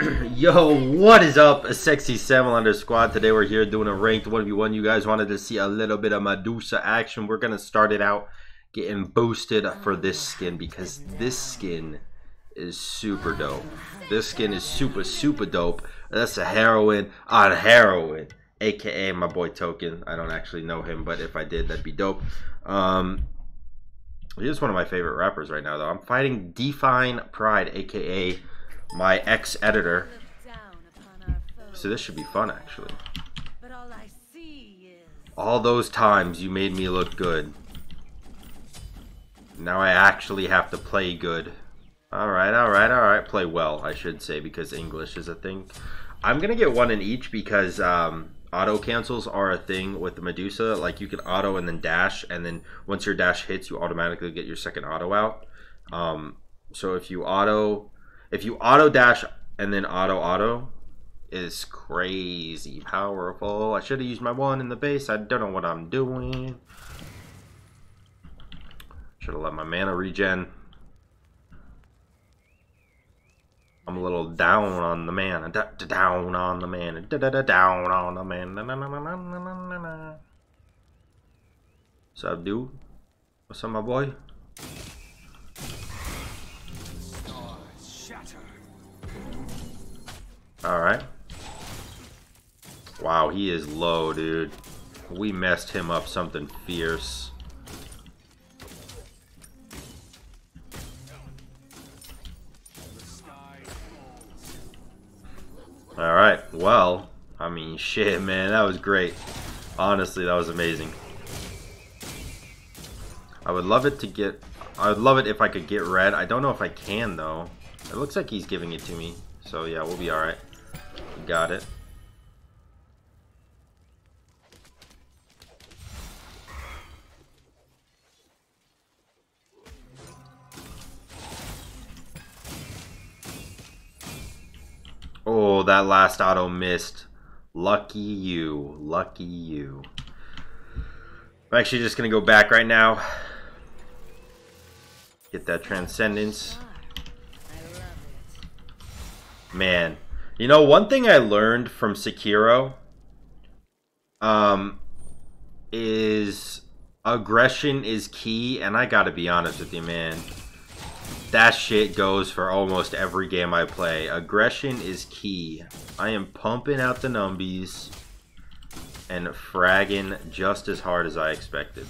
Yo, what is up? Sexy Salamander squad. Today we're here doing a ranked 1v1. You guys wanted to see a little bit of Medusa action. We're gonna start it out getting boosted for this skin because this skin is super dope. This skin is super, super dope. That's a heroin on heroin. AKA my boy Token. I don't actually know him, but if I did, that'd be dope. Um, he's one of my favorite rappers right now, though. I'm fighting Define Pride, aka my ex-editor. So this should be fun, actually. All those times you made me look good. Now I actually have to play good. Alright, alright, alright. Play well, I should say, because English is a thing. I'm going to get one in each because um, auto cancels are a thing with the Medusa. Like, you can auto and then dash, and then once your dash hits, you automatically get your second auto out. Um, so if you auto if you auto dash and then auto auto is crazy powerful. I should have used my one in the base. I don't know what I'm doing. Should have let my mana regen. I'm a little down on the mana. Da, da, down on the mana. Da, down on the mana. Na, na, na, na, na, na, na. What's up, dude? What's up, my boy? Alright. Wow, he is low, dude. We messed him up something fierce. Alright, well, I mean, shit, man, that was great. Honestly, that was amazing. I would love it to get... I would love it if I could get red. I don't know if I can, though. It looks like he's giving it to me. So, yeah, we'll be alright. Got it. Oh, that last auto missed. Lucky you. Lucky you. I'm actually just going to go back right now. Get that Transcendence. Man, you know, one thing I learned from Sekiro um, is aggression is key, and I gotta be honest with you, man. That shit goes for almost every game I play. Aggression is key. I am pumping out the numbies and fragging just as hard as I expected.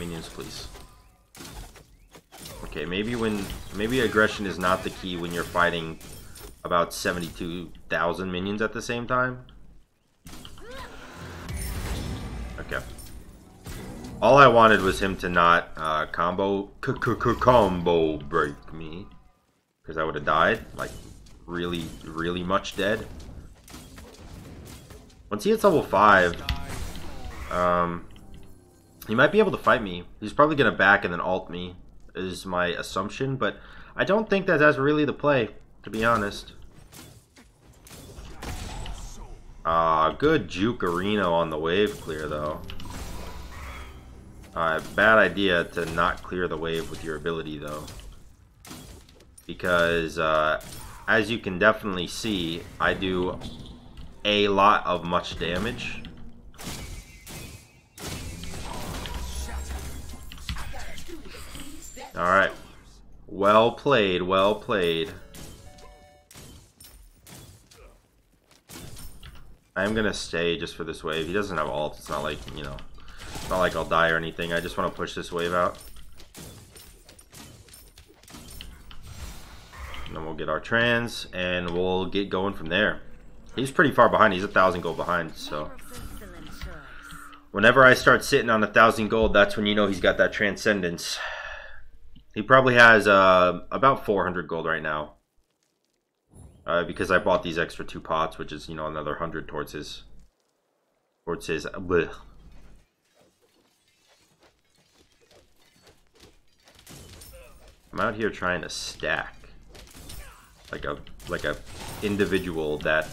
Minions, please. Okay, maybe when maybe aggression is not the key when you're fighting about 72,000 minions at the same time. Okay. All I wanted was him to not uh, combo c -c -c combo break me, because I would have died, like really, really much dead. Once he hits level five, um, he might be able to fight me. He's probably gonna back and then ult me, is my assumption, but I don't think that that's really the play to be honest. Uh, good Jukerino on the wave clear, though. Uh, bad idea to not clear the wave with your ability, though. Because, uh, as you can definitely see, I do a lot of much damage. Alright. Well played, well played. I'm gonna stay just for this wave. He doesn't have ult. It's not like, you know, it's not like I'll die or anything. I just want to push this wave out. And then we'll get our trans, and we'll get going from there. He's pretty far behind. He's a thousand gold behind, so... Whenever I start sitting on a thousand gold, that's when you know he's got that transcendence. He probably has uh, about 400 gold right now. Uh, because I bought these extra two pots, which is, you know, another 100 towards his... Towards his... Bleh. I'm out here trying to stack. Like a, like a individual that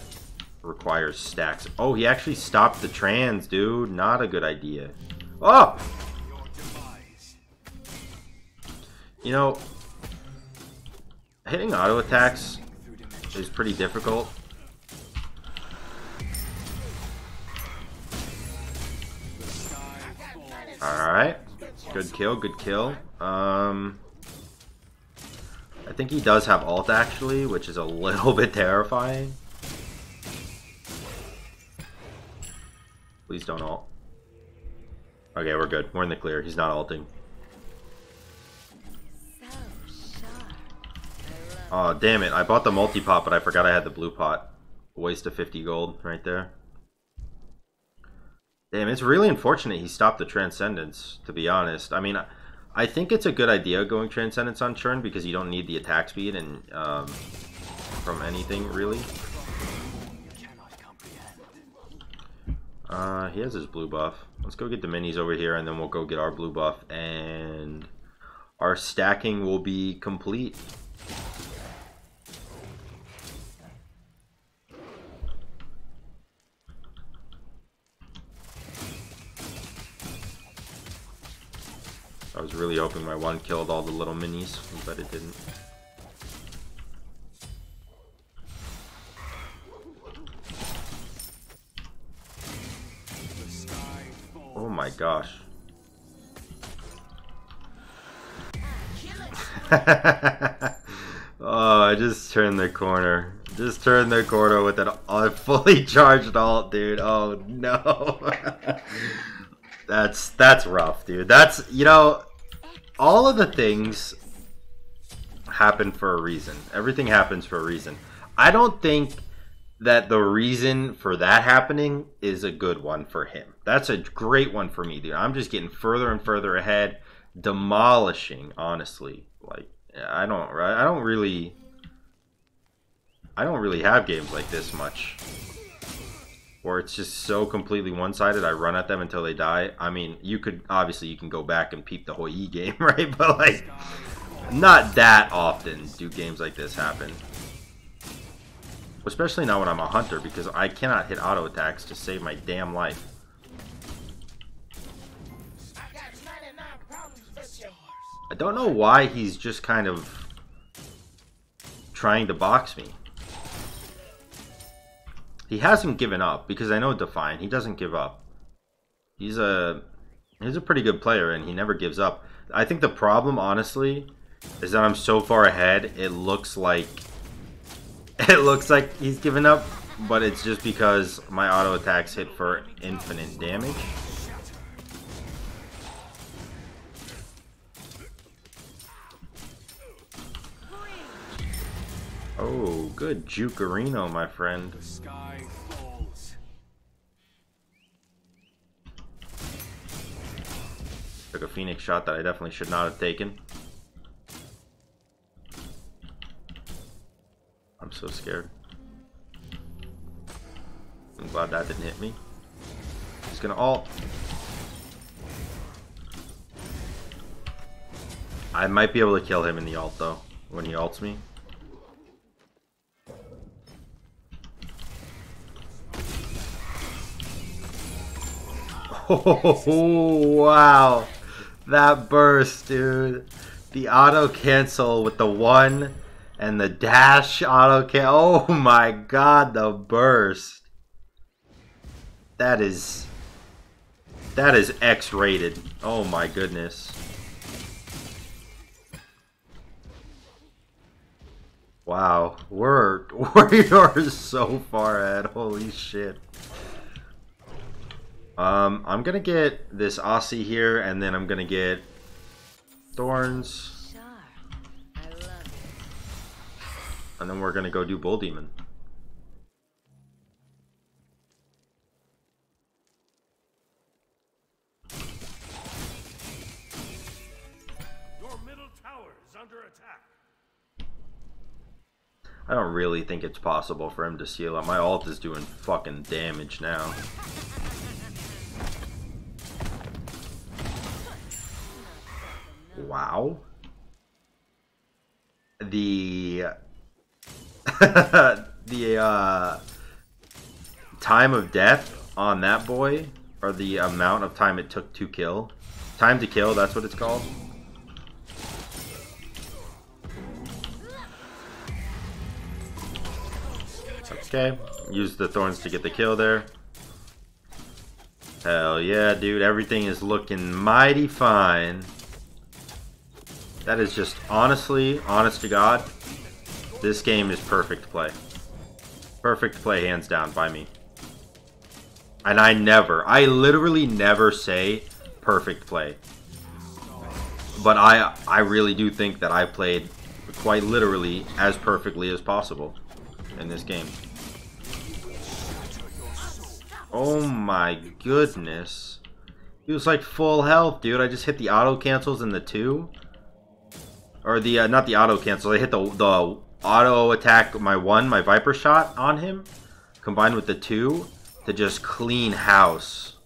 requires stacks. Oh, he actually stopped the trans, dude. Not a good idea. Oh! You know, hitting auto attacks is pretty difficult. Alright. Good kill, good kill. Um, I think he does have ult actually, which is a little bit terrifying. Please don't ult. Okay, we're good. We're in the clear. He's not Oh, damn it. I bought the multi-pot, but I forgot I had the blue pot. Waste of 50 gold right there. Damn, it's really unfortunate he stopped the Transcendence, to be honest. I mean, I think it's a good idea going Transcendence on Churn because you don't need the attack speed and um, from anything, really. Uh, he has his blue buff. Let's go get the minis over here, and then we'll go get our blue buff, and our stacking will be complete. I was really hoping my one killed all the little minis, but it didn't. Oh my gosh. oh, I just turned the corner. Just turned the corner with an fully charged ult, dude. Oh no. that's that's rough, dude. That's you know, all of the things happen for a reason. Everything happens for a reason. I don't think that the reason for that happening is a good one for him. That's a great one for me, dude. I'm just getting further and further ahead, demolishing. Honestly, like I don't, I don't really, I don't really have games like this much, where it's just so completely one-sided. I run at them until they die. I mean, you could obviously you can go back and peep the whole E game, right? But like, not that often do games like this happen. Especially now when I'm a hunter, because I cannot hit auto attacks to save my damn life. I don't know why he's just kind of trying to box me. He hasn't given up, because I know Define, he doesn't give up. He's a he's a pretty good player, and he never gives up. I think the problem, honestly, is that I'm so far ahead, it looks like it looks like he's given up, but it's just because my auto attacks hit for infinite damage. Oh, good Jukerino, my friend. Took a Phoenix shot that I definitely should not have taken. I'm so scared. I'm glad that didn't hit me. He's gonna ult. I might be able to kill him in the ult though, when he ults me. Oh, wow. That burst, dude. The auto cancel with the one and the dash auto cancel. oh my god the burst that is that is X rated oh my goodness wow we're we are so far ahead holy shit um I'm gonna get this Asi here and then I'm gonna get Thorns And then we're gonna go do Bull Demon. Your middle tower is under attack. I don't really think it's possible for him to seal up. My ult is doing fucking damage now. Wow. The the uh, time of death on that boy, or the amount of time it took to kill. Time to kill, that's what it's called. Okay, use the thorns to get the kill there. Hell yeah, dude. Everything is looking mighty fine. That is just, honestly, honest to God, this game is perfect play. Perfect play, hands down, by me. And I never, I literally never say perfect play. But I, I really do think that I played quite literally as perfectly as possible in this game. Oh my goodness. He was like full health, dude. I just hit the auto cancels in the two. Or the, uh, not the auto cancel. I hit the, the auto attack, my one, my Viper shot on him. Combined with the two to just clean house.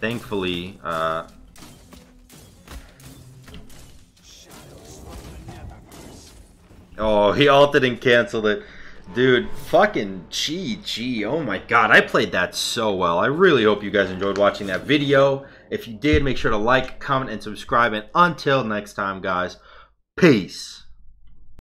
Thankfully, uh, Oh, he altered and canceled it. Dude, fucking GG. Oh my god, I played that so well. I really hope you guys enjoyed watching that video. If you did, make sure to like, comment, and subscribe. And until next time, guys, peace.